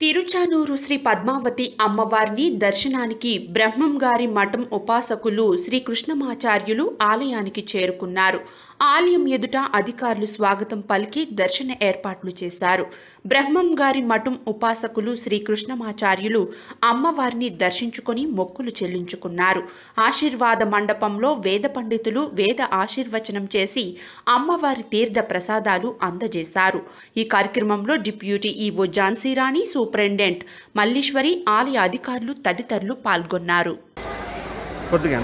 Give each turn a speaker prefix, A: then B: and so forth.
A: తిరుచానూరు శ్రీ పద్మావతి అమ్మవారిని దర్శనానికి బ్రహ్మం గారి మఠం ఉపాసకులు శ్రీ కృష్ణమాచార్యులు ఆలయానికి చేరుకున్నారు. ఆలయం ఎదుట అధికారులు స్వాగతం పలికి దర్శన ఏర్పాట్లు చేశారు. బ్రహ్మం గారి మఠం ఉపాసకులు శ్రీకృష్ణమాచార్యులు అమ్మవారిని దర్శించుకొని మొక్కులు చెల్లించుకున్నారు. ఆశీర్వాద మండపంలో వేద పండితులు వేద ఆశీర్వచనం చేసి అమ్మవారి తీర్థ ప్రసాదాలు అందజేశారు. ఈ కార్యక్రమంలో deputy EO Jhansirani superintendent Malleswari ఆలయ అధికారులు తదితరులు పాల్గొన్నారు.
B: కొద్దిగా